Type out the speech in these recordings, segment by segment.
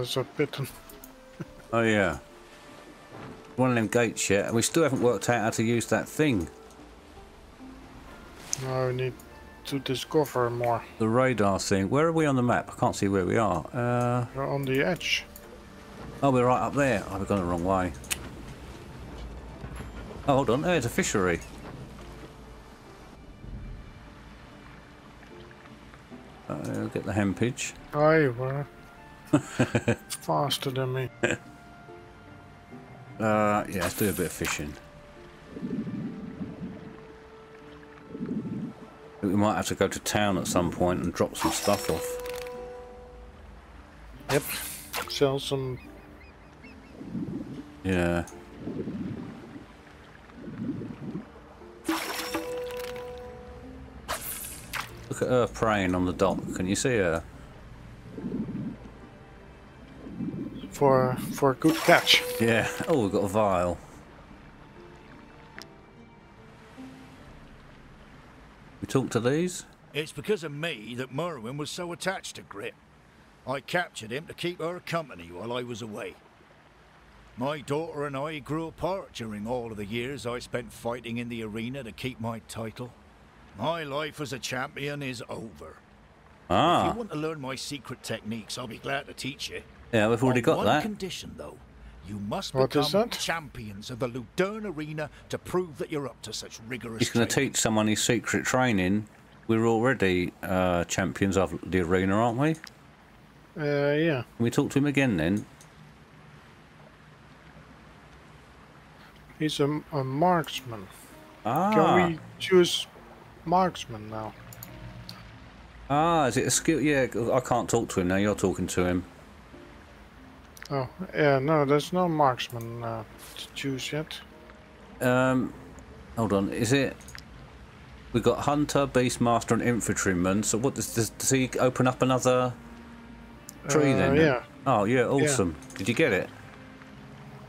there's a button. Oh yeah. One of them gates yet, and we still haven't worked out how to use that thing. Now we need to discover more. The radar thing. Where are we on the map? I can't see where we are. Uh, We're on the edge. oh, we're right up there. Oh, we've gone the wrong way. Oh, hold on. There's a fishery. Uh, get the hempage. Oh, you were faster than me. Uh, yeah, let's do a bit of fishing. We might have to go to town at some point and drop some stuff off. Yep. Sell some. Yeah. Look at her praying on the dock. Can you see her? For for a good catch. Yeah. Oh, we've got a vial. We talk to these? It's because of me that Merwin was so attached to Grip. I captured him to keep her company while I was away. My daughter and I grew apart during all of the years I spent fighting in the arena to keep my title. My life as a champion is over. Ah. If Ah. you want to learn my secret techniques, I'll be glad to teach you. Yeah, we've already On got one that. condition, though. You must What become champions of the Ludern Arena to prove that you're up to such rigorous He's going to teach someone his secret training. We're already uh, champions of the arena, aren't we? Can Uh, yeah. we talk to him again then? He's a, a marksman. Ah. Can we choose marksman now? Ah, is it a skill? Yeah, I can't talk to him now. You're talking to him. Oh, yeah, no, there's no marksman uh, to choose yet. Um, hold on. Is it? We've got hunter, beastmaster, and infantryman. So what does, does, does he open up another tree Uh, then? yeah. Oh yeah, awesome. Did you get it?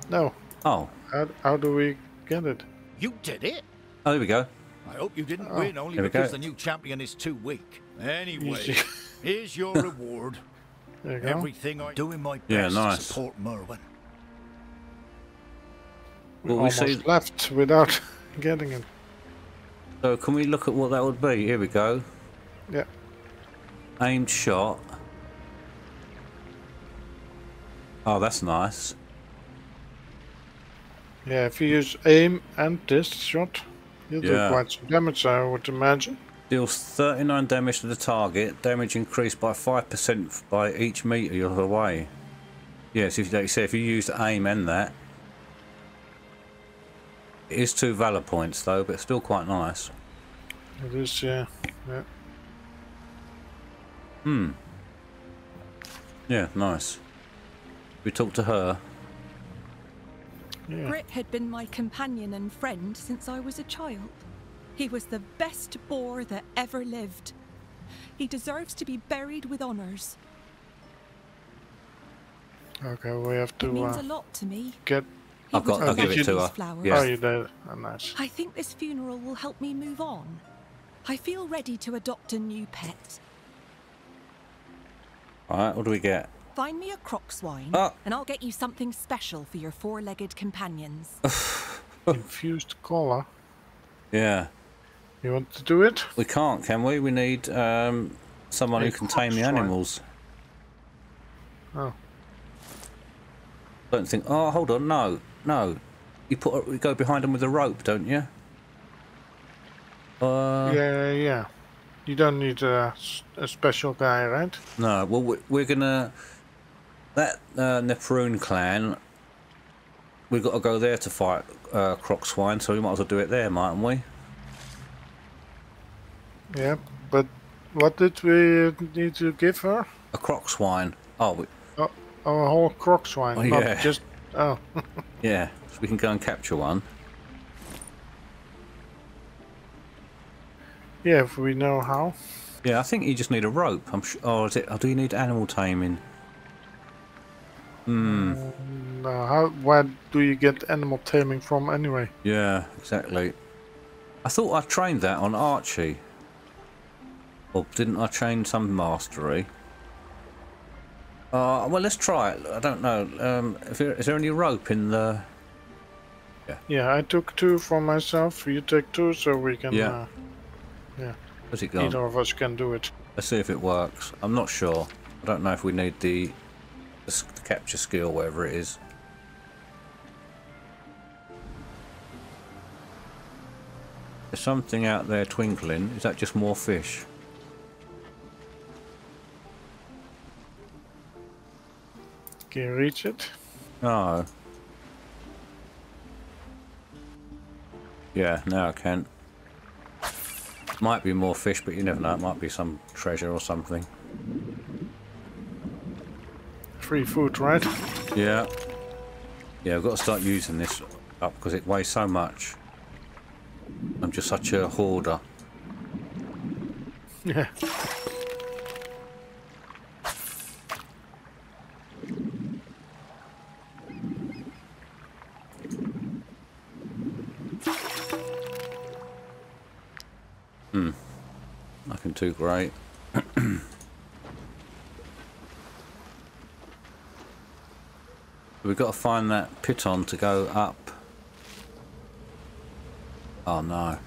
No. Oh, How, how do we get it? You did it? oh, there we go. I hope you didn't Oh. win only because go. the new champion is too weak. Anyway, here's your reward. There you go. Everything I do in my best Yeah, to nice. support Merwin. we Well, we almost see- left without getting it. So can we look at what that would be? Here we go. Yeah. Aimed shot. Oh, that's nice. Yeah, if you use aim and this shot, you'll Yeah. do quite some damage, I would imagine. Deals 39 damage to the target. Damage increased by 5% by each meter you're away. Yes, if like you say if you use aim and that. It is two valor points though, but still quite nice. It is, yeah. yeah. Hmm. Yeah, nice. We talked to her. yeah. Grit had been my companion and friend since I was a child. He was the best boar that ever lived. He deserves to be buried with honours. Okay, we have It to means uh, a lot to me. get. I've got- I'll give buried it to her. flowers. Yeah. Oh, you did. Oh, nice. I think this funeral will help me move on. I feel ready to adopt a new pet. Alright, what do we get? Find me a croc swine, Ah. and I'll get you something special for your four-legged companions. Infused collar. Yeah. You want to do it? We can't, can we? We need um, someone who can tame the animals. Oh. Don't think. Oh, hold on. No, no. You put. You go behind them with a rope, don't you? Uh, yeah, yeah. You don't need a special guy, right? No. Well, we- we're gonna. That uh, Neperoon clan. We've got to go there to fight uh, croc swine, so we might as well do it there, mightn't we? Yeah, but what did we need to give her? A croc swine. Oh, we, Oh, a whole croc swine, Oh, not yeah. just. Oh, yeah. So we can go and capture one. yeah, if we know how. Yeah, I think you just need a rope. I'm sure. Oh, is it? Oh, do you need animal taming? Hmm. No, how? Where do you get animal taming from anyway? Yeah, exactly. I thought I trained that on Archie. Or didn't I train some mastery? Uh, well, let's try it. I don't know. Um, if there, is there any rope in the? Yeah, yeah, I took two for myself. You take two, so we can. Yeah. Uh, Where's it gone? either of us can do it. Let's see if it works. I'm not sure. I don't know if we need the, the, the capture skill, whatever it is. There's something out there twinkling. Is that just more fish? Can you reach it? No. Yeah, now I can't. Might be more fish, but you never know. It might be some treasure or something. Free food, right? Yeah. Yeah, I've got to start using this up because it weighs so much. I'm just such a hoarder. Yeah. Too great. We've got to find that piton to go up. Oh no.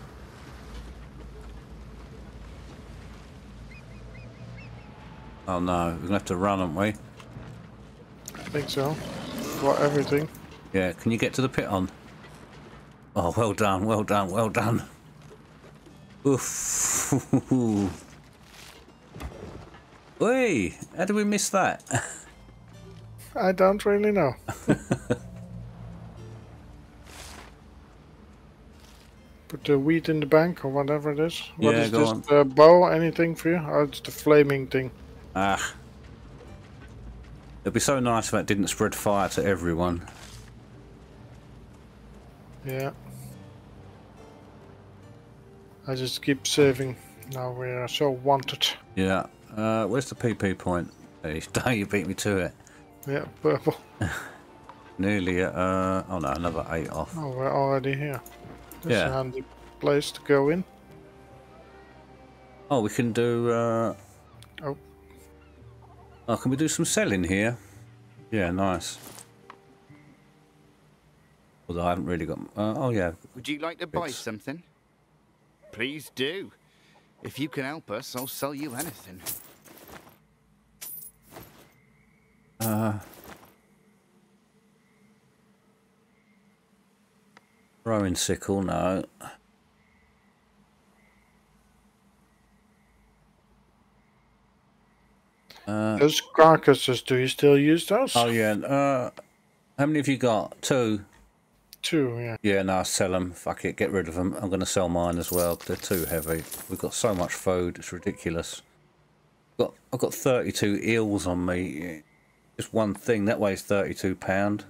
Oh no, we're gonna have to run, aren't we? I think so. Got everything. Yeah, can you get to the piton? Oh, well done, well done, well done. Oof. How did we miss that? I don't really know. Put the wheat in the bank or whatever it is. What Yeah, is go this? on. The bow? Anything for you? Oh, it's the flaming thing. Ah. It'd be so nice if that didn't spread fire to everyone. Yeah. I just keep saving. Now we are so wanted. Yeah. Uh, where's the PP point? Hey, you beat me to it. Yeah, purple. Nearly at, uh, oh no, another eight off. Oh, we're already here. That's Yeah. a handy place to go in. Oh, we can do, uh, Oh, oh, can we do some selling here? Yeah, nice. Although I haven't really got, uh, oh yeah, Would you like to buy It's- something? Please do. If you can help us, I'll sell you anything. Rowing sickle, no. those carcasses, do you still use those? Oh yeah, uh, how many have you got? Two? Two, yeah. Yeah, no, sell them. Fuck it, get rid of them. I'm going to sell mine as well. They're too heavy. We've got so much food, it's ridiculous. Got, I've got 32 eels on me. Just one thing that weighs 32 pound.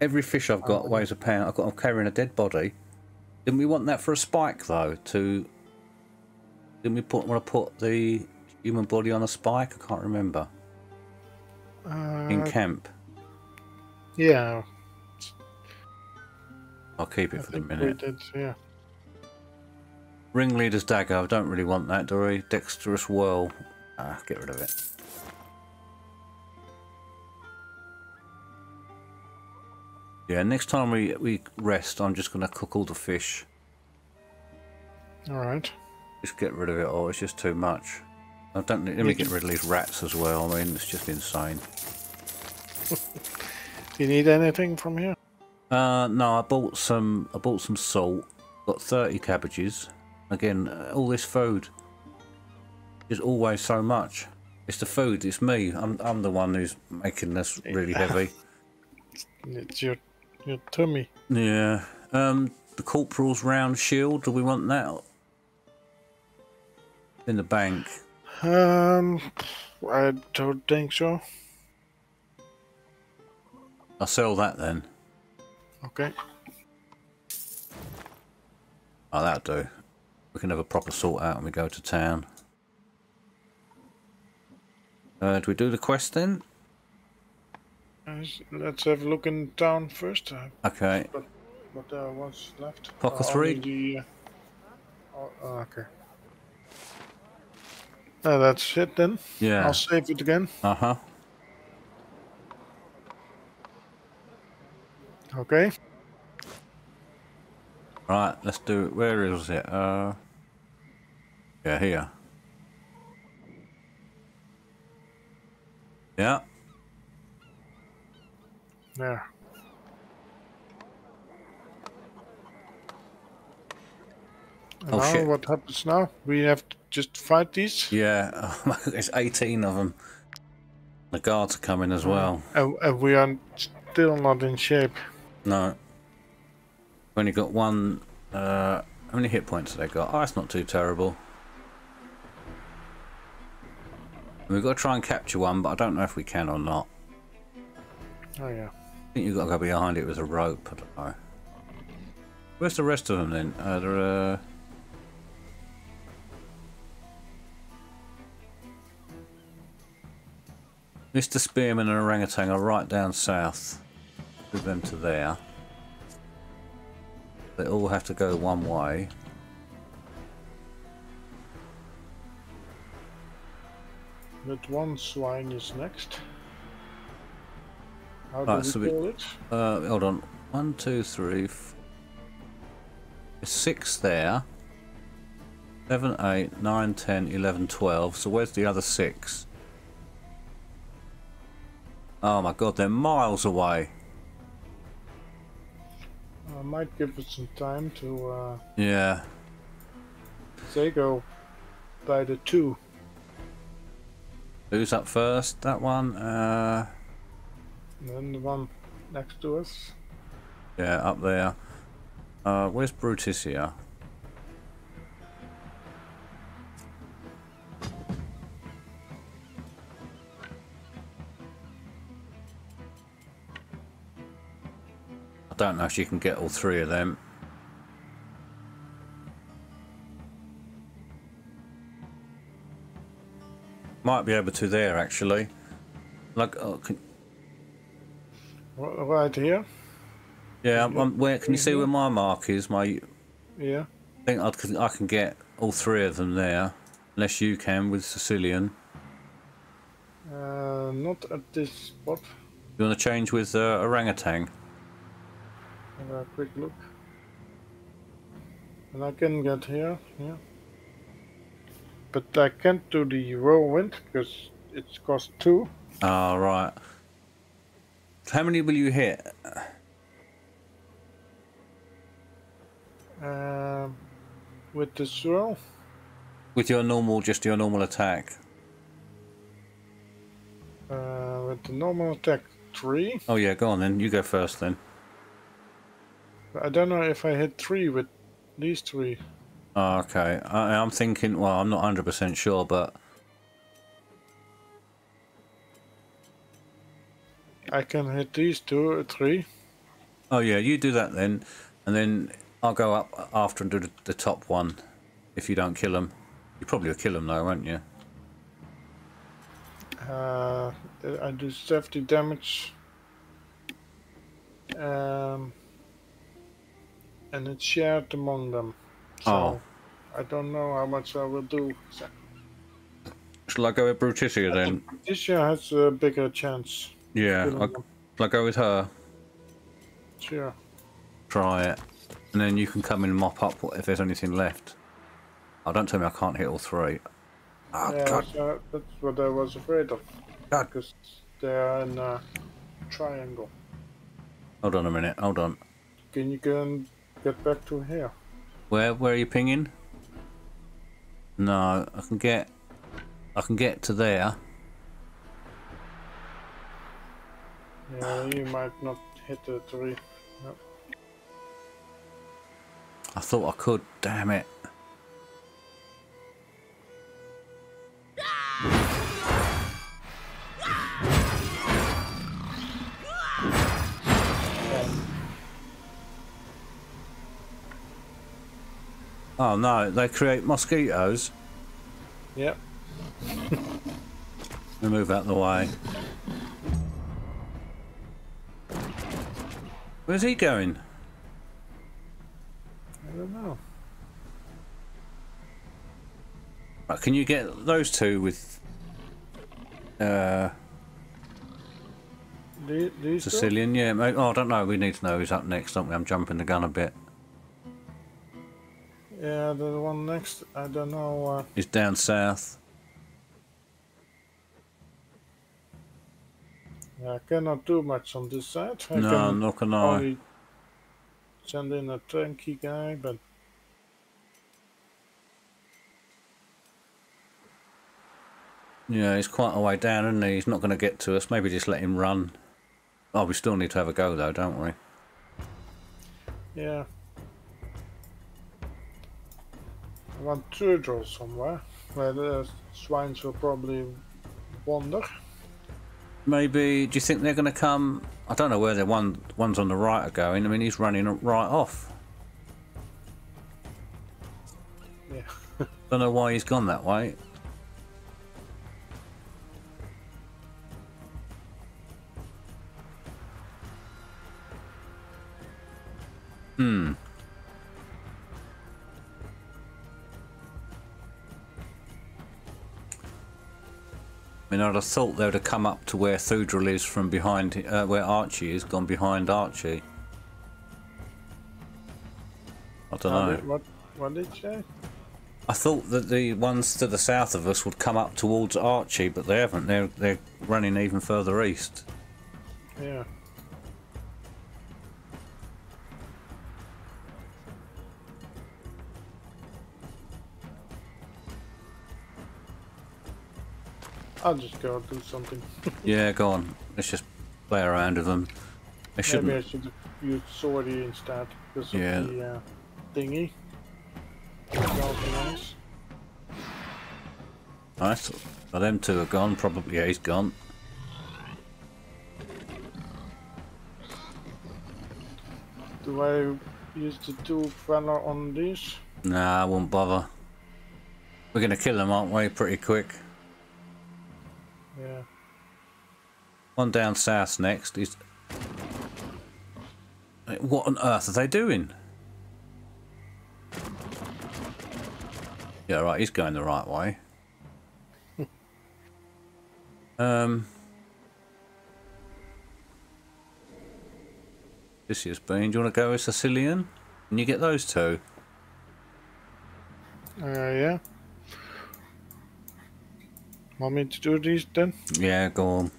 Every fish I've got weighs a pound. I've got, I'm carrying a dead body. Didn't we want that for a spike though? To didn't we put want to put the human body on a spike? I can't remember. In Uh, camp, yeah, I'll keep I it for the minute. did, yeah. Ringleader's dagger. I don't really want that, do I? Dexterous whirl. Ah, get rid of it. Yeah, next time we, we rest, I'm just going to cook all the fish. Alright. Just get rid of it all. It's just too much. I don't need, let me get rid of these rats as well. I mean, it's just insane. Do you need anything from here? Uh, no, I bought some. I bought some salt. Got thirty cabbages. Again, uh, all this food. is always so much. It's the food. It's me. I'm. I'm the one who's making this really heavy. It's your your tummy. Yeah. Um. The corporal's round shield. Do we want that? In the bank. Um, I don't think so. I'll sell that then. Okay. Oh, that'll do. We can have a proper sort out when we go to town. Uh, do we do the quest then? Let's have a look in town first. Uh, okay. But, uh, what's left? Pocket uh, three. The, uh, oh, oh, okay. Uh, that's it then. Yeah. I'll save it again. Uh huh. Okay. Right, let's do it. Where is it? Uh, yeah, here. Yeah. There. And Oh, now shit. what happens now? We have to just fight these, Yeah, there's 18 of them. The guards are coming as well. and, and we are still not in shape. No. We've only got one. Uh, how many hit points have they got? Oh, that's not too terrible. We've got to try and capture one, but I don't know if we can or not. Oh yeah. I think you've got to go behind it with a rope. I don't know. Where's the rest of them then? Uh, they're, uh... Mr. Spearman and Orangutan are right down south. Move them to there. They all have to go one way. But one swine is next. How Right, so we it? Uh, hold on. One, two, three, six there. Seven, eight, nine, ten, eleven, twelve. So where's the other six? Oh my god, they're miles away. I might give it some time to. Uh, Yeah. they go by the two. Who's up first? That one? Uh, And then the one next to us. yeah, up there. Uh, where's Brutus here? I don't know if you can get all three of them. Might be able to there actually. Like, oh, can, Right here. yeah, I'm, I'm- where can you see where my mark is? My Yeah. I think I can, I can get all three of them there, unless you can with Sicilian. Uh, not at this spot. You want to change with uh, orangutan? Have a quick look. And I can get here, yeah. But I can't do the whirlwind because it's cost two. Ah, right. How many will you hit? Um, with the swirl, With your normal, just your normal attack? uh, with the normal attack three. Oh yeah, go on then. You go first then. I don't know if I hit three with these three. Oh, okay. I, I'm thinking. Well, I'm not 100% sure, but I can hit these two or three. oh yeah, you do that then, and then I'll go up after and do the, the top one. If you don't kill them, you probably will kill them though, won't you? Uh, I do 70 damage. Um, and it's shared among them. So Oh. I don't know how much I will do. Shall I go with Bruticia then? Year has a bigger chance. Yeah. I, them. shall I go with her? Sure. try it, and then you can come in and mop up if there's anything left. Oh, don't tell me I can't hit all three. Oh, yeah, God. so that's what I was afraid of. God. Because they're in a triangle. Hold on a minute. Hold on. Can you can get back to here? Where where are you pinging? No, I can get. I can get to there. Yeah, you might not hit the three. No. I thought I could. Damn it. Oh no, they create mosquitoes. Yep. Move out the way. Where's he going? I don't know. Right, can you get those two with? Uh, The, these two? Sicilian, yeah. Mate. Oh, I don't know. We need to know who's up next, don't we? I'm jumping the gun a bit. Yeah, the one next, I don't know. Uh, He's down south. I cannot do much on this side. I No, can nor can I. only send in a tanky guy, but Yeah, he's quite a way down, isn't he? He's not going to get to us. Maybe just let him run. Oh, we still need to have a go, though, don't we? yeah. I want Trudel somewhere, where the swines will probably wander. Maybe. Do you think they're going to come? I don't know where the one ones on the right are going. I mean, he's running right off. Yeah. Don't know why he's gone that way. Hmm. I mean, I'd have thought they would have come up to where Thudril is from behind, uh, where Archie is, gone behind Archie. I don't know. What, what did you say? I thought that the ones to the south of us would come up towards Archie, but they haven't. They're they're running even further east. Yeah. I'll just go do something. Yeah, go on. Let's just play around with them. They shouldn't. Maybe I should use Sorty instead because Yeah. of the uh, thingy. Nice. Nice. Well, them two are gone. Probably. Yeah, he's gone. Do I use the two fella on this? Nah, I won't bother. We're gonna kill them, aren't we? Pretty quick. Yeah. One down south next. is. What on earth are they doing? Yeah, right. He's going the right way. um. This is Bean. Do you want to go with Sicilian? Can you get those two? Uh, yeah. Want me to do these then? Yeah, go on.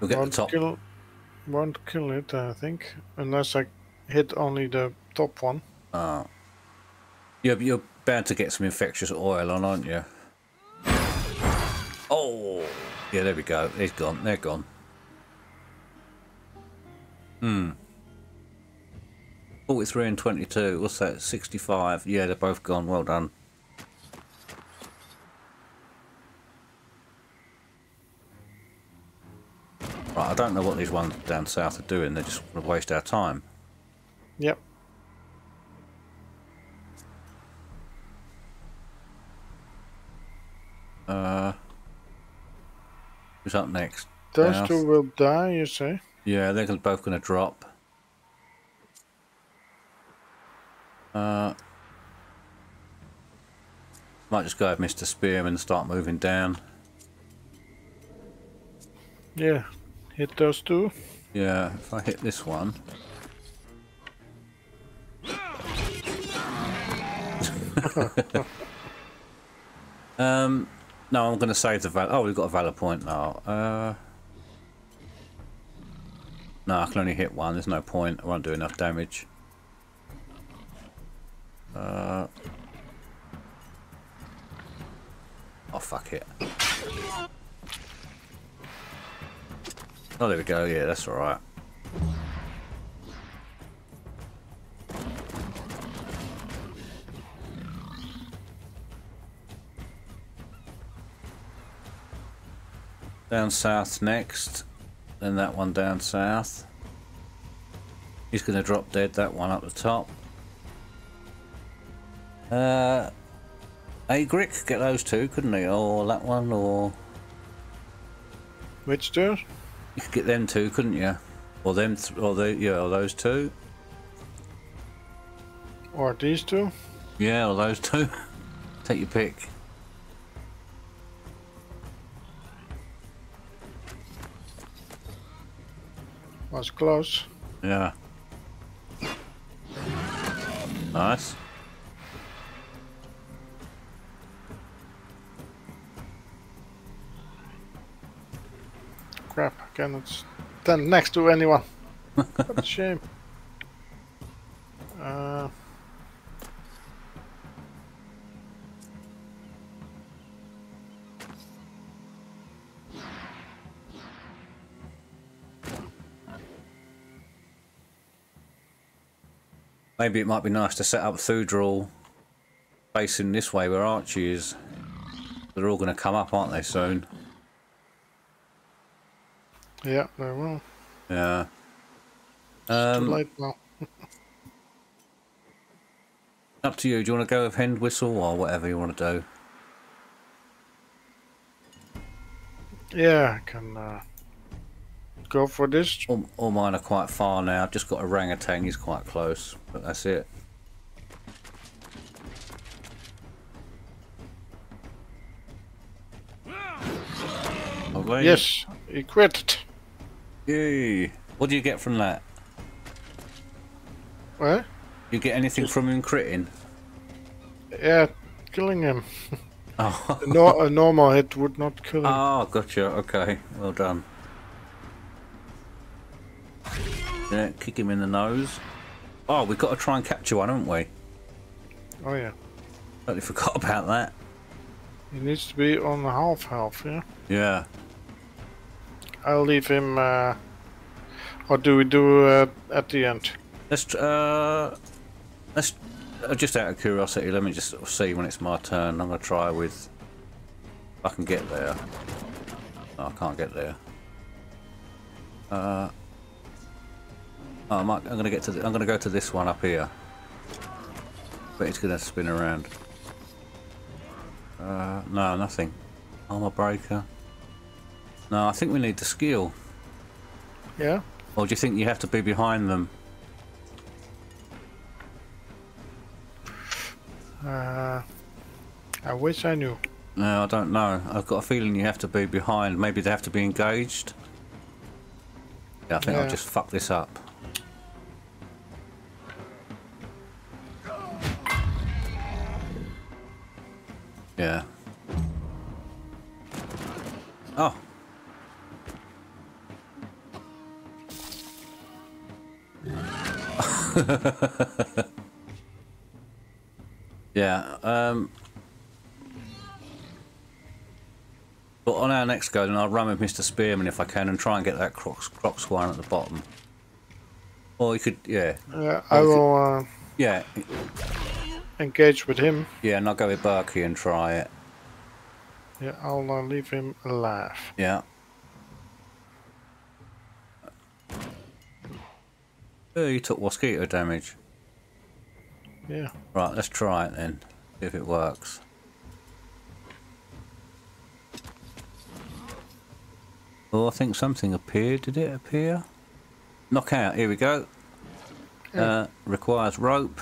We'll get the top. kill, won't kill it, I think, unless I hit only the top one. Oh. You're, you're bound to get some infectious oil on, aren't you? Yeah, there we go. He's gone. They're gone. Hmm. 43 and 22. What's that? 65. Yeah, they're both gone. Well done. Right, I don't know what these ones down south are doing. They're just going to waste our time. Yep. Uh, who's up next? Those two will die, you say? Yeah, they're both going to drop. Uh, might just go with Mr. Spearman and start moving down. Yeah. Hit those two. Yeah, if I hit this one. um, no, I'm going to save the val. Oh, we've got a valor point now. Uh, no, I can only hit one. There's no point. I won't do enough damage. Uh, oh fuck it. Oh, there we go. Yeah, that's all Down south next. Then that one down south. He's going to drop dead, that one up the top. Uh, Agric, get those two, couldn't he? Or that one, or... Which two? You could get them two, couldn't you? Or them, th- or the, yeah, or those two. Or these two. Yeah, or those two. Take your pick. Was close. Yeah. Nice. Crap, I cannot stand next to anyone. what a shame. Maybe it might be nice to set up Thudril facing this way where Archie is. They're all going to come up, aren't they, soon? yeah, they will. Yeah. Too Um, late now. up to you. Do you want to go with Hand Whistle or whatever you want to do? Yeah, I can uh, go for this. All, all mine are quite far now. I've just got a Orangutan. He's quite close, but that's it. Lovely. Yes, he quit. Yay. What do you get from that? What? You get anything from him critting? Yeah, killing him. Oh, A, no, a normal hit would not kill him. oh, gotcha. Okay, well done. Yeah, kick him in the nose. Oh, we've got to try and capture one, haven't we? oh yeah. Totally forgot about that. He needs to be on the half health, yeah? Yeah. I'll leave him, uh... What do we do uh, at the end? Let's tr- uh, let's uh, just out of curiosity. Let me just sort of see when it's my turn. I'm gonna try with. I can get there. No, I can't get there. Uh. Oh, I I'm gonna get to. The, I'm gonna go to this one up here. But it's gonna spin around. Uh, no, nothing. Armor breaker. No, I think we need the skill. Yeah? Or do you think you have to be behind them? Uh, I wish I knew. No, I don't know. I've got a feeling you have to be behind. Maybe they have to be engaged. Yeah, I think I'll just fuck this up. Yeah. Oh. yeah, um... But on our next go, then I'll run with Mr. Spearman if I can and try and get that Crocs, Crocs one at the bottom. Or you could, yeah. Yeah, I will uh, Yeah, engage with him. yeah, and I'll go with Berkey and try it. Yeah, I'll uh, leave him alive. Yeah. Oh, you took mosquito damage. Yeah. Right, let's try it then. See if it works. Oh, I think something appeared. Did it appear? Knockout. Here we go. Uh, requires rope.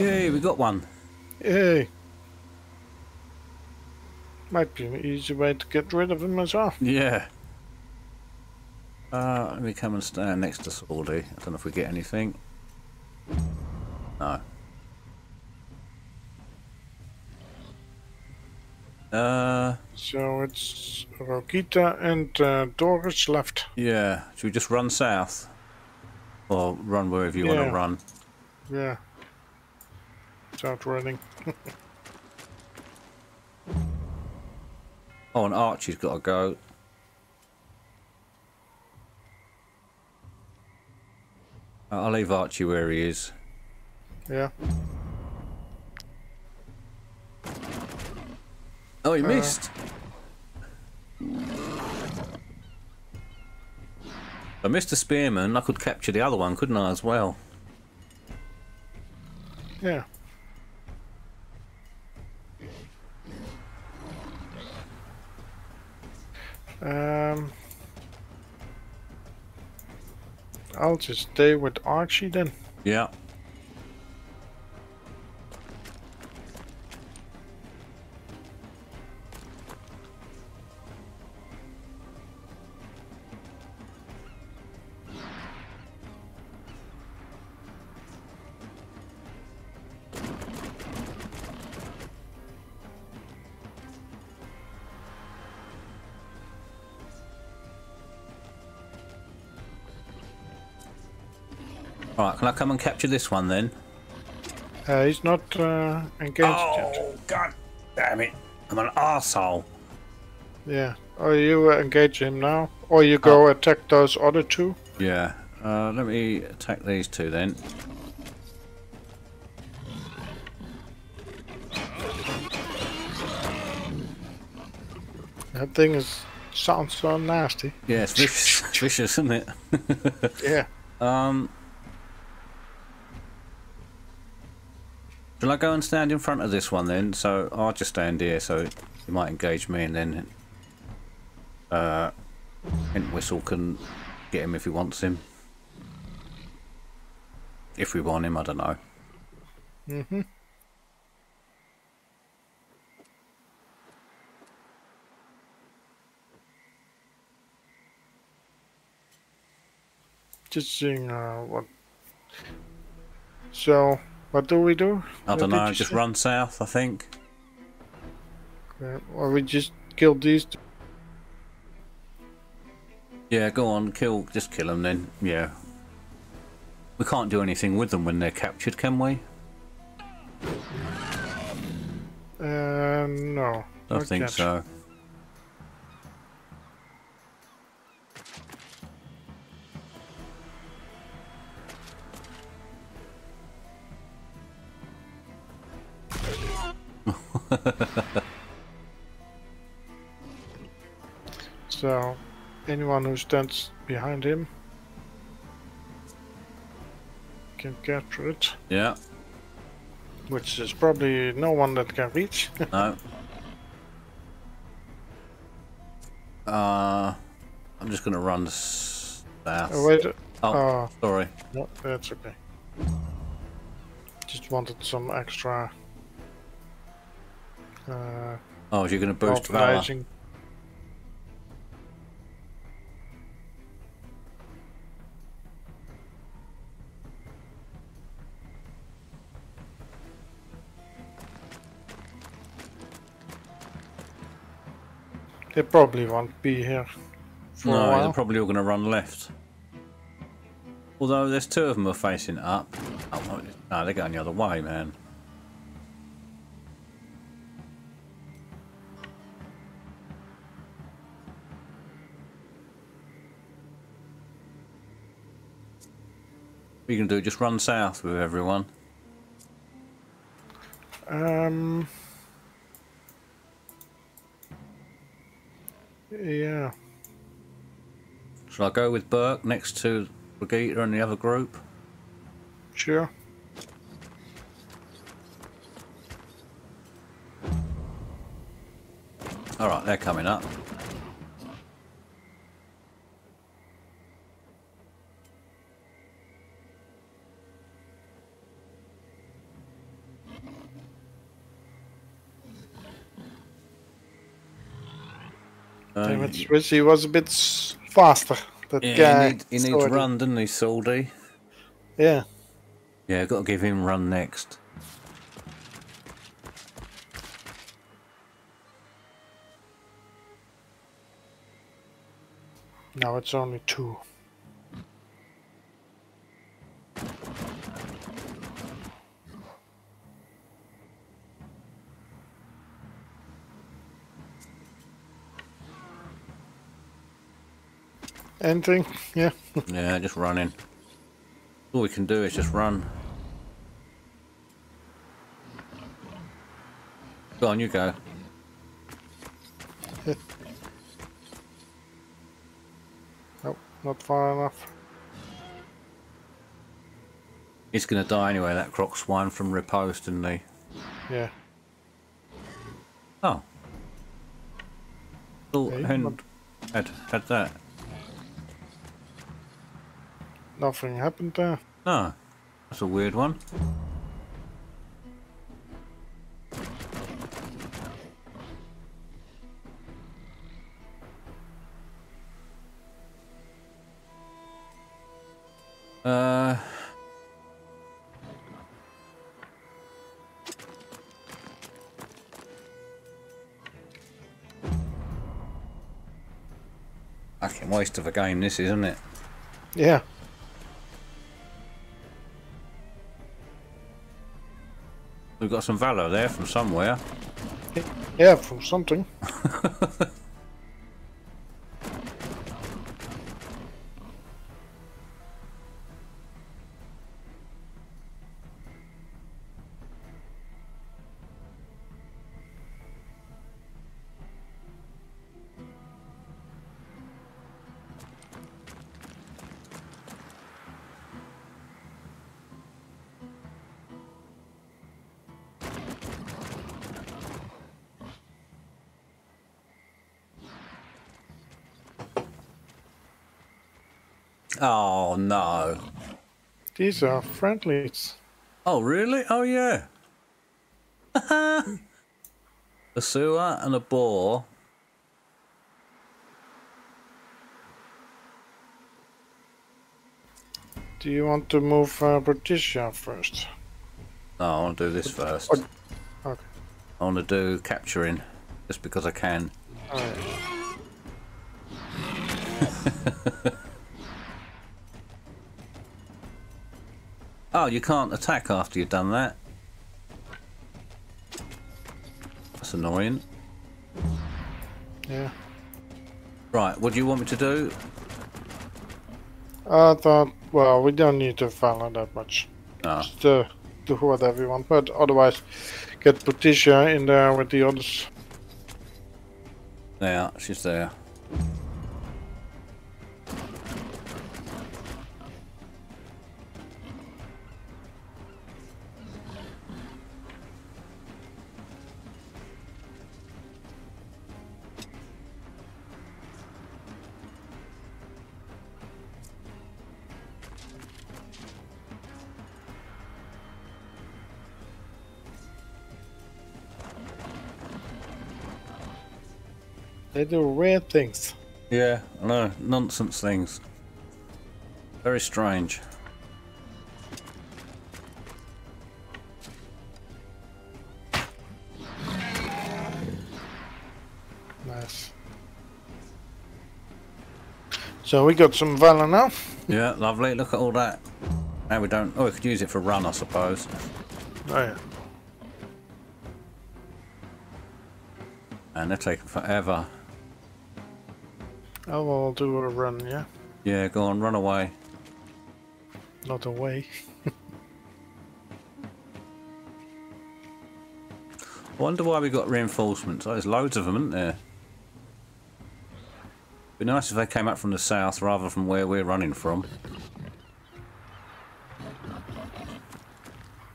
Yay, we got one. Yay! Might be an easy way to get rid of him as well. Yeah. Uh, let me come and stand next to Saldy. I don't know if we get anything. No. Uh, So it's Rokita and uh, Doris left. yeah. Should we just run south? Or run wherever you want to run? Yeah. Start running. Oh, and Archie's got to go. I'll leave Archie where he is. Yeah. Oh, he missed. Uh, I missed spearman. I could capture the other one, couldn't I, as well? Yeah. Um. I'll just stay with Archie then. Yeah. Alright, can I come and capture this one then? Uh, he's not uh, engaged yet. Oh, god damn it. I'm an arsehole. Yeah. Or you uh, engage him now, or you go Oh. attack those other two. Yeah. Uh, let me attack these two then. That thing is sounds so nasty. Yeah, it's vicious, vicious isn't it? Yeah. Um, shall I go and stand in front of this one then? So I'll just stand here, so he might engage me, and then uh, Hint Whistle can get him if he wants him. If we want him, I don't know. Mm-hmm. Just seeing uh, what. So, what do we do? I What don't know. Just say? run south, I think. Uh, Or we just kill these. Two? Yeah, go on, kill. Just kill them then. Yeah. We can't do anything with them when they're captured, can we? Uh, no. I not think yet. so. So, anyone who stands behind him can capture it, Yeah. which is probably no one that can reach. No. Uh, I'm just gonna run south. oh, wait. Oh, Oh, sorry. no, that's okay. Just wanted some extra. Uh, Oh, you're gonna boost valor. They probably won't be here No, they're probably all gonna run left. Although there's two of them are facing up. Oh, no, they're going the other way, man. What you can do? Just run south with everyone. Um. Yeah. Shall I go with Burke next to Brigitte and the other group? Sure. All right, they're coming up. Damn it, Swissy was a bit faster. That yeah, guy. he, need, he needs run, doesn't he, Saldy? Yeah. Yeah, I've got to give him run next. Now it's only two. Anything? Yeah. Yeah, just running. All we can do is just run. Go on, you go. Nope, not far enough. He's gonna die anyway, that croc swine from riposte, isn't he? Yeah. Oh. Oh, and had, had that. Nothing happened there. No, that's a weird one. Uh, fucking waste of a game, this isn't it? Yeah. We've got some valor there from somewhere. Yeah, from something. These are friendlies. Oh really? Oh yeah. a sewer and a boar. Do you want to move uh, Britissia first? No, I want to do this first. Okay. I want to do capturing, just because I can. Oh, yeah. Oh, you can't attack after you've done that. That's annoying. yeah. Right, what do you want me to do? I thought, well, we don't need to follow that much. No. Just uh, do whatever you want, but otherwise, get Patricia in there with the others. Yeah, she's there. They do weird things. Yeah, I know. Nonsense things. Very strange. Nice. So we got some valor now. Yeah, lovely. Look at all that. Now we don't... Oh, we could use it for run, I suppose. Oh yeah. And they're taking forever. I will do a run, yeah? Yeah, go on, run away. Not away. I wonder why we got reinforcements. Oh, there's loads of them, isn't there? It'd be nice if they came up from the south rather from where we're running from.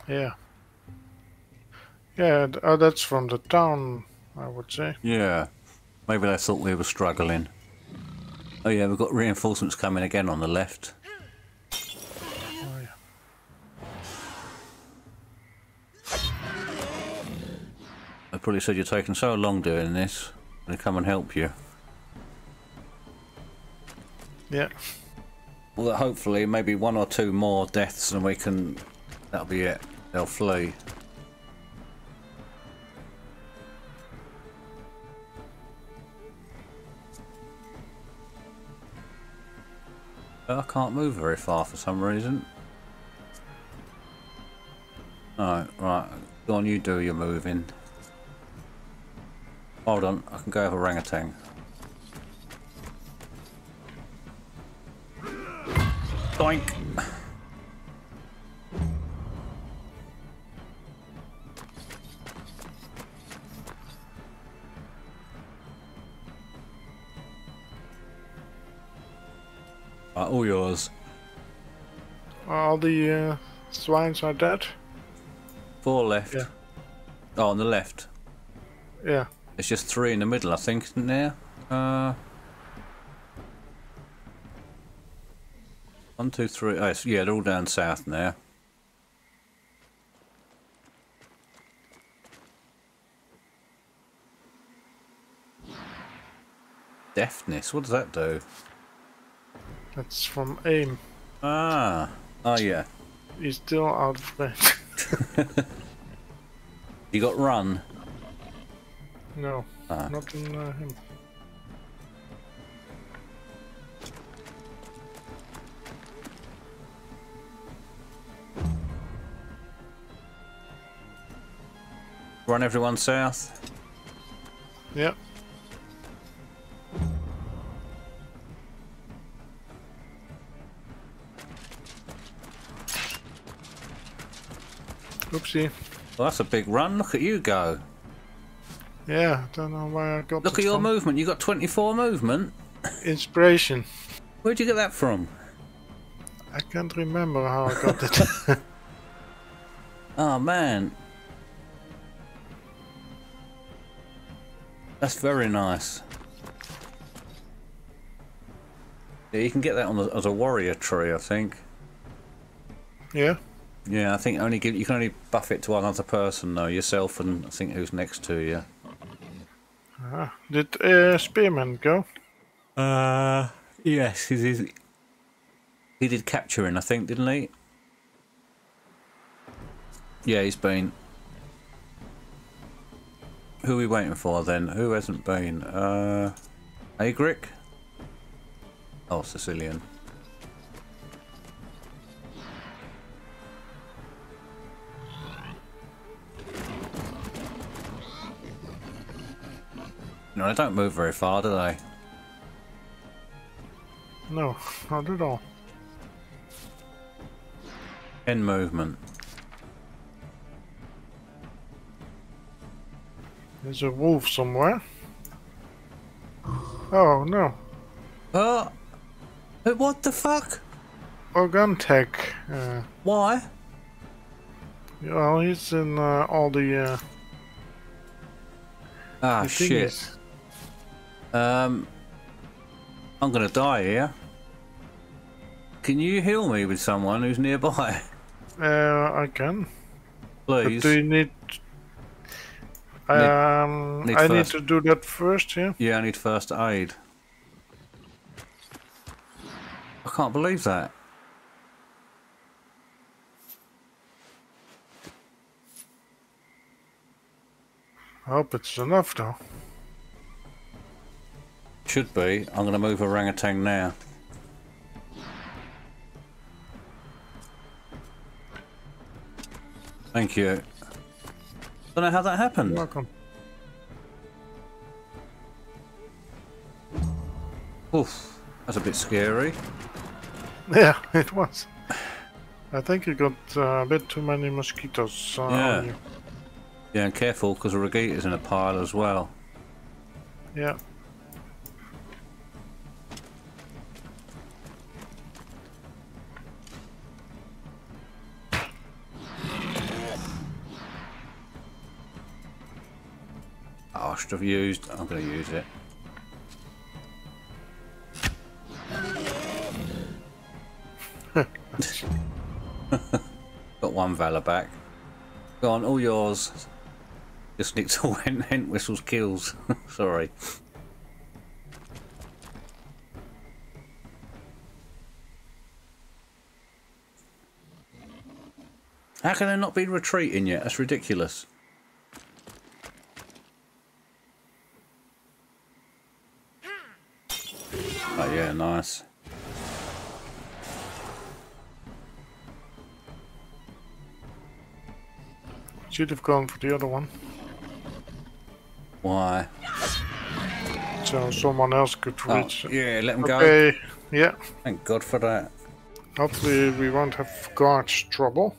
Yeah. Yeah, oh, that's from the town, I would say. Yeah. Maybe they thought we were struggling. Oh yeah, we've got reinforcements coming again on the left. Oh yeah. They probably said you're taking so long doing this. They come and help you. Yeah. Well, hopefully maybe one or two more deaths and we can... That'll be it. They'll flee. I can't move very far for some reason. Alright, right. Go on, you do your moving. Hold on, I can go have orangutan. Doink! Swines are dead. Four left. Yeah. Oh, on the left. Yeah. It's just three in the middle, I think, isn't there? Uh, One, two, three. Oh, yeah, they're all down south now. Deafness. What does that do? That's from aim. Ah. Oh yeah. He's still out of range. You got run. no, Ah. not in uh, him. Run everyone south. Yeah. Oopsie. Well, that's a big run. Look at you go. Yeah, don't know where I got Look at your from. movement. You got 24 movement. Inspiration. Where'd you get that from? I can't remember how I got it. Oh man. That's very nice. Yeah, you can get that on the, as a warrior tree, I think. yeah. Yeah, I think only give, you can only buff it to another person though, yourself and I think who's next to you. Ah. Did uh, Spearman go? Uh, yes, he did. He did capturing, I think, didn't he? Yeah, he's been. Who are we waiting for then? Who hasn't been? Uh, Agric? Oh, Sicilian. No, they don't move very far, do they? No, not at all. In movement. There's a wolf somewhere. Oh no. Oh! Uh, What the fuck? Organ tech. Uh, Why? well, he's in uh, all the, uh, Ah, shit. Um, I'm gonna die here. Can you heal me with someone who's nearby, Uh, I can. But please? do you need? Um, need I need to do that first. Yeah. Yeah, I need first aid. I can't believe that. I hope it's enough though. Should be. I'm gonna move orangutan now. Thank you. Don't know how that happened. Welcome. Oof, that's a bit scary. Yeah, it was. I think you got uh, a bit too many mosquitoes uh, Yeah. on you. Yeah, and careful because Regita's in a pile as well. Yeah. I should have used. I'm going to use it. Got one Valor back. Go on, all yours. Just nicked all Hent Whistle's kills. Sorry. How can they not be retreating yet? That's ridiculous. Oh yeah, nice. Should have gone for the other one, Why? so someone else could Oh, reach. yeah, let go. Okay. Yeah. Thank God for that. Hopefully we won't have guards trouble.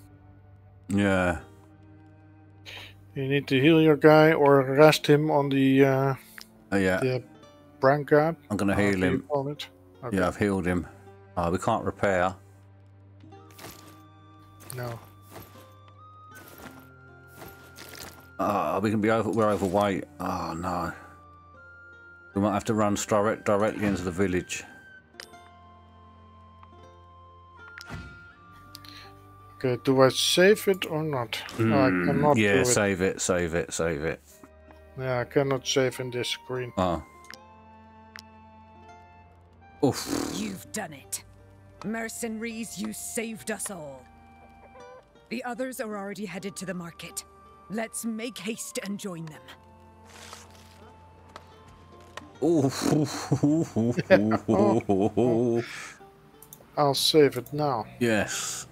Yeah. You need to heal your guy or rest him on the uh, Oh yeah. the brand guard. I'm gonna heal him. Okay. Yeah, I've healed him. Oh, we can't repair. No. Oh, we can be over. We're overweight. Oh no. We might have to run direct directly into the village. Okay, do I save it or not? No, I Mm, cannot yeah, do it. save it, save it, save it. Yeah, I cannot save in this screen. Oh. Oof. You've done it. Mercenaries, you saved us all. The others are already headed to the market. Let's make haste and join them. Ooh. I'll save it now. yes.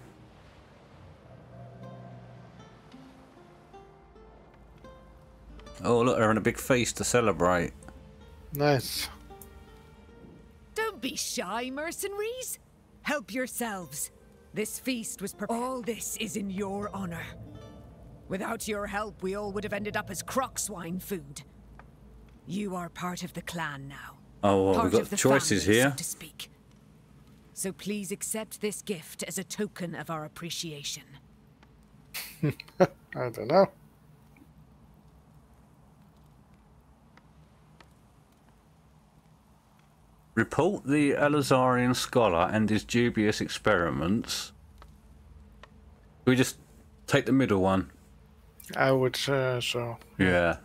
Oh, look, they're having a big feast to celebrate. Nice. Don't be shy, mercenaries. Help yourselves. This feast was prepared. All this is in your honor. Without your help, we all would have ended up as croc swine food. You are part of the clan now. Oh, well, part we've got the choices family, here. so to speak. So please accept this gift as a token of our appreciation. I don't know. Report the Elazarian scholar and his dubious experiments. We just take the middle one. I would uh, so. Yeah.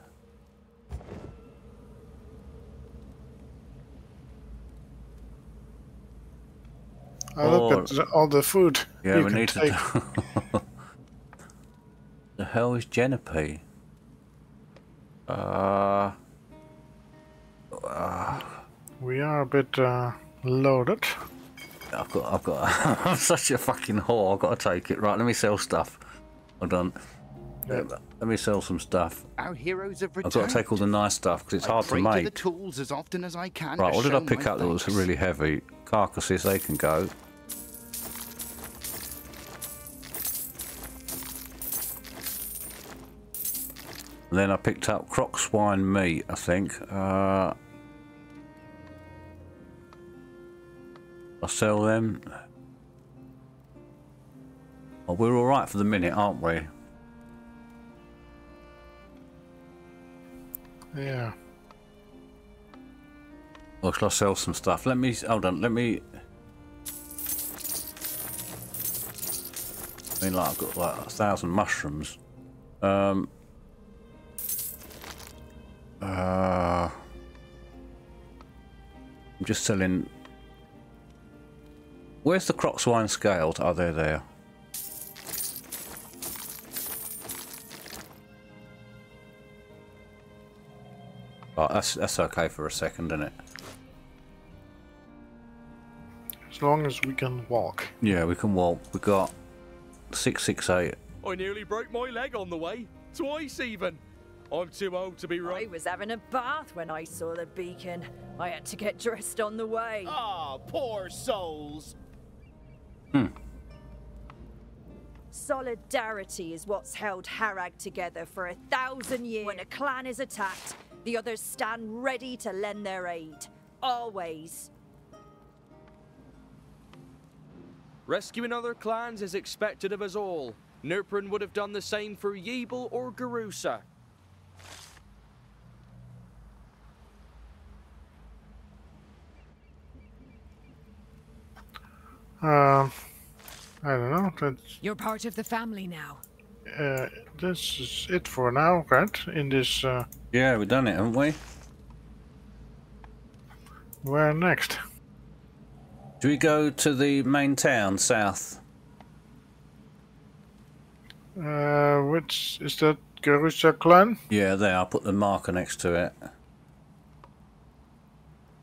I look at the- all the food. Yeah, we need take. to. the hell is Genepi? Uh, We are a bit uh, loaded. I've got, I've got. I'm such a fucking whore. I've got to take it. Right, let me sell stuff. Hold on. Let let me sell some stuff. Our heroes have I've got to take all the nice stuff because it's I hard to pray the make. tools as often as I can. Right, to what did I pick my up that was really heavy? Carcasses, they can go. And then I picked up croc swine meat, I think. Uh, I sell them. Well, we're alright for the minute, aren't we? Yeah. Or shall I sell some stuff? Let me hold on. Let me. I mean, like I've got like a thousand mushrooms. Um. Uh. I'm just selling. Where's the croc swine scaled? Are they there? Right, that's that's okay for a second, isn't it? As long as we can walk. Yeah, we can walk. We got six six eight. I nearly broke my leg on the way. Twice even. I'm too old to be right. I was having a bath when I saw the beacon. I had to get dressed on the way. Ah, poor souls. Solidarity is what's held Harag together for a thousand years. When a clan is attacked, the others stand ready to lend their aid. Always. Rescuing other clans is expected of us all. Nurprin would have done the same for Yeeble or Garusa. Um, I don't know. That's, You're part of the family now. uh, this is it for now, right? In this, uh, Yeah, we've done it, haven't we? where next? Do we go to the main town south? Uh, which is that Garusa clan? Yeah, there. I'll put the marker next to it.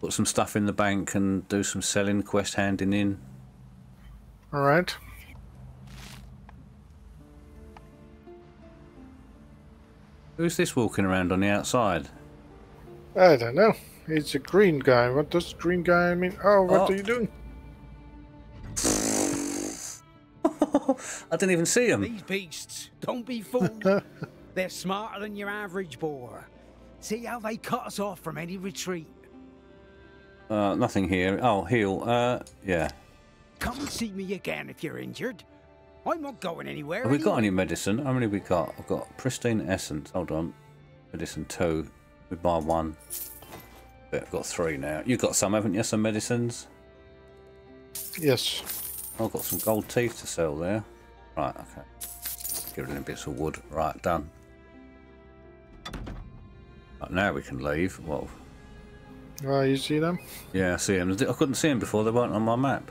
Put some stuff in the bank and do some selling, quest handing in. Alright. Who's this walking around on the outside? I don't know. It's a green guy. What does green guy mean? Oh, what Oh. are you doing? I didn't even see him. These beasts, don't be fooled. They're smarter than your average boar. See how they cut us off from any retreat. Uh, nothing here. Oh, heal. Uh, yeah. Come and see me again if you're injured. I'm not going anywhere. Have we got any medicine? How many we got? I've got pristine essence. Hold on. Medicine two. We buy one. But I've got three now. You've got some, haven't you? Some medicines. Yes. I've got some gold teeth to sell there. Right, okay. Give it in bits of wood. Right, done. Right, now we can leave. Well, Oh, you see them? yeah, I see them. I couldn't see them before. They weren't on my map.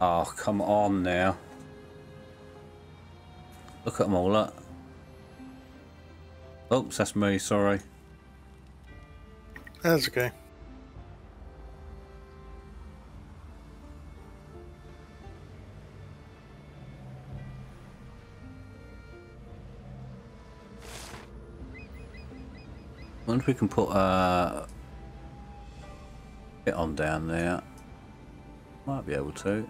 Oh, come on now. Look at them all, look. Oops, that's me, sorry. That's okay. wonder if we can put uh, a bit on down there. Might be able to.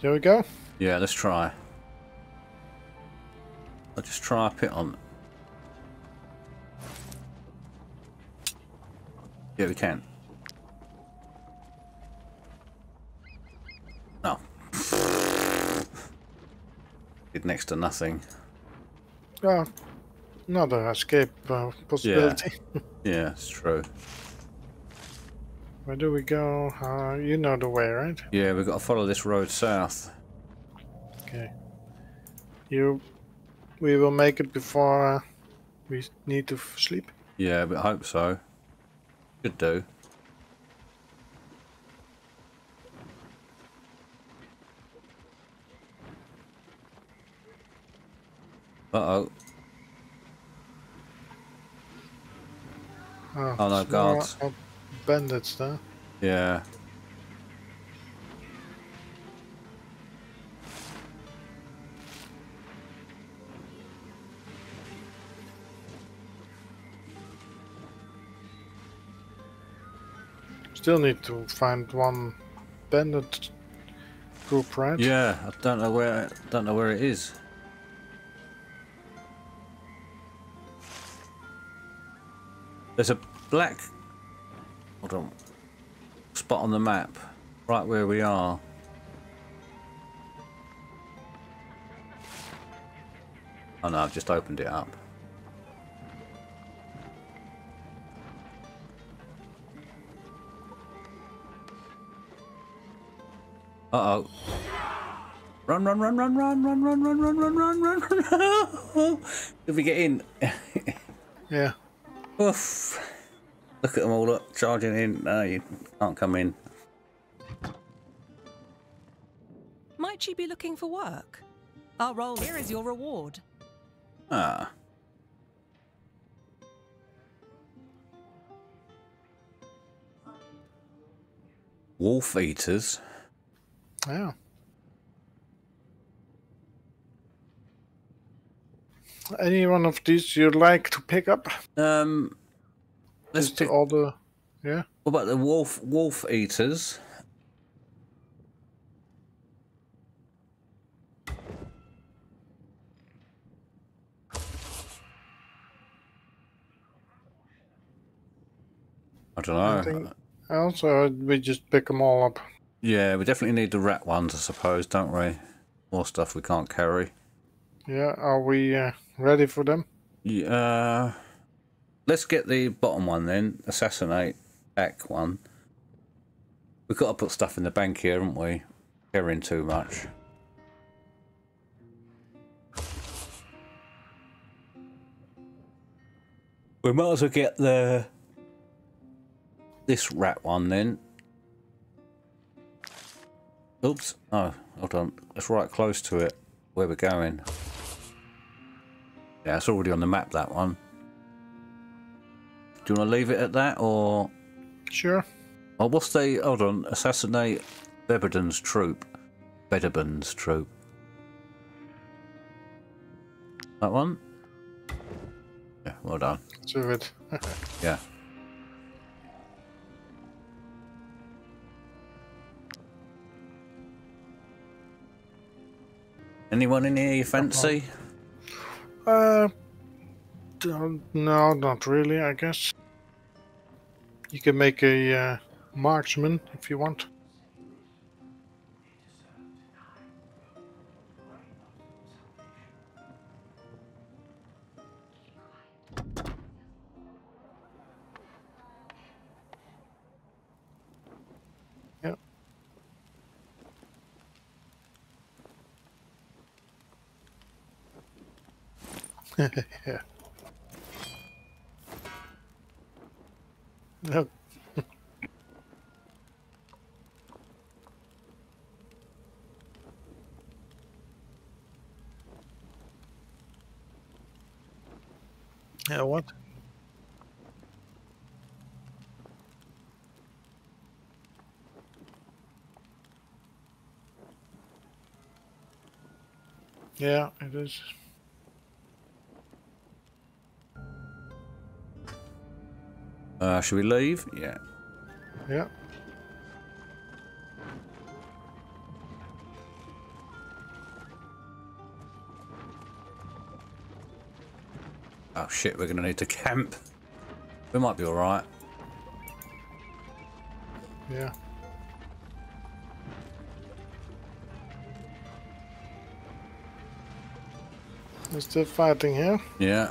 There we go. Yeah, let's try. I'll just try a pit on. Yeah, we can. No. Did next to nothing. Oh, another escape uh, possibility. Yeah, it's true. Where do we go? Uh, you know the way, right? Yeah, we've got to follow this road south. Okay. You, we will make it before uh, we need to sleep. Yeah, but I hope so. Should do. Uh-oh. Oh, Oh, no, guards. Bandits there. Yeah. Still need to find one bandit group, right? Yeah, I don't know where I don't know where it is. There's a black hold on spot on the map right where we are. Oh no, I've just opened it up. Uh oh. Run, run, run, run, run, run, run, run, run, run, run, run, run. Did we get in? Yeah. Oof. Look at them all up, charging in. No, you can't come in. Might she be looking for work? I'll roll. Here is your reward. Ah. Wolf eaters. Yeah. Any one of these you'd like to pick up? Um, let's pick. all the. Yeah. What about the wolf wolf eaters? I don't know. Anything else, or we just pick them all up? Yeah, we definitely need the rat ones, I suppose, don't we? More stuff we can't carry. Yeah. Are we uh, ready for them? Yeah. Uh, let's get the bottom one then. Assassinate back one. We've got to put stuff in the bank here, haven't we? Carrying too much. We might as well get the this rat one then. Oops. Oh, hold on. It's right close to it where we're going. Yeah, it's already on the map, that one. Do you want to leave it at that, or... Sure. Oh, what's the... Hold on. Assassinate Beberden's troop. Bedeben's troop. That one? Yeah, well done. Do it. Yeah. Anyone in here you fancy? Uh, don't no, not really, I guess. You can make a uh, marksman if you want. yeah. No. yeah, what? Yeah, it is. Uh, should we leave? Yeah. Yeah. Oh shit, we're gonna need to camp. We might be alright. Yeah. They're still fighting here. Yeah.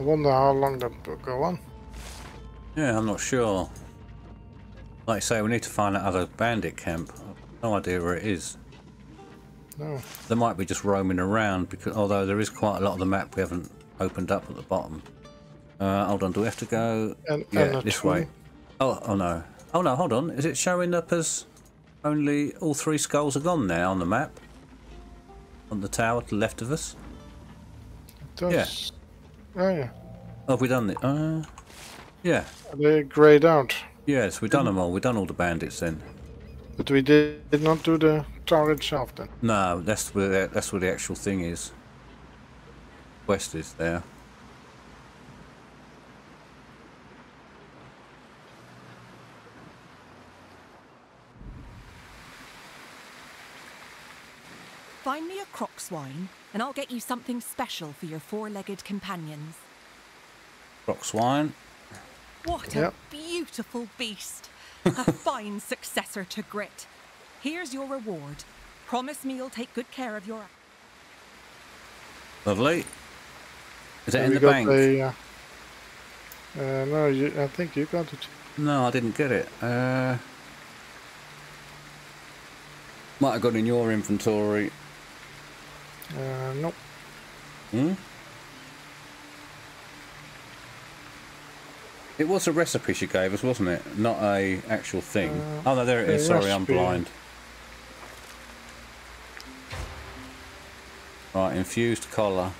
I wonder how long that will go on. Yeah, I'm not sure. Like I say, we need to find that other bandit camp. I've no idea where it is. No. They might be just roaming around because although there is quite a lot of the map we haven't opened up at the bottom. Uh, hold on, do we have to go? And, yeah, and this way. Oh, oh no. Oh no, hold on. Is it showing up as only all three skulls are gone now on the map? On the tower to the left of us? Does- Oh yeah. Oh, have we done it? Uh, yeah. They grayed out. Yes, we've done them all. We've done all the bandits then. But we did, did not do the tower itself then. No, that's where the, that's where the actual thing is. West is there. Find me a swine, and I'll get you something special for your four-legged companions. Rock swine. What Yep. a beautiful beast! A fine successor to Grit. Here's your reward. Promise me you'll take good care of your. Lovely. Is that So in the bank? A, uh, uh, no, you, I think you got it. No, I didn't get it. Uh, might have got in your inventory. Uh, nope. Hmm? It was a recipe she gave us, wasn't it? Not a actual thing. Uh, oh no, there it is. Sorry, I'm blind. Right, infused collar.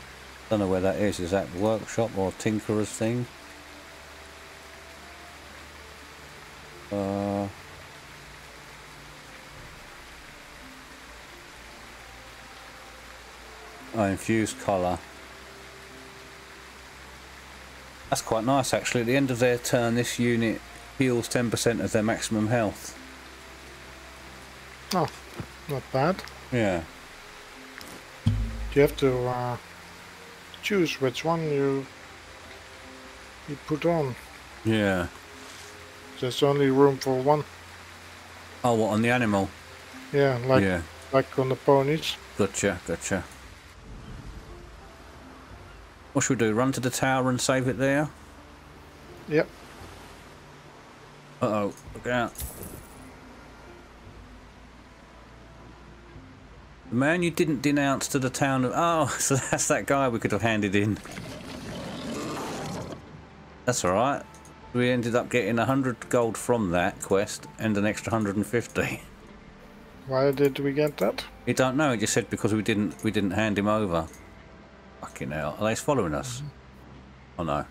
Don't know where that is. Is that workshop or tinkerer's thing? Uh, oh, infused collar. That's quite nice actually. At the end of their turn, this unit heals 10% of their maximum health. Oh, not bad. Yeah. Do You have to uh, choose which one you you put on. Yeah. There's only room for one. Oh, what, on the animal? Yeah, like yeah. like on the ponies. Gotcha, gotcha. What should we do? Run to the tower and save it there? Yep. Uh oh, look out. The man you didn't denounce to the town of. Oh, so that's that guy we could have handed in. That's alright. We ended up getting 100 gold from that quest and an extra 150. Why did we get that? You don't know, he just said because we didn't we didn't hand him over. Fucking hell. Are they following us? Mm. Oh no.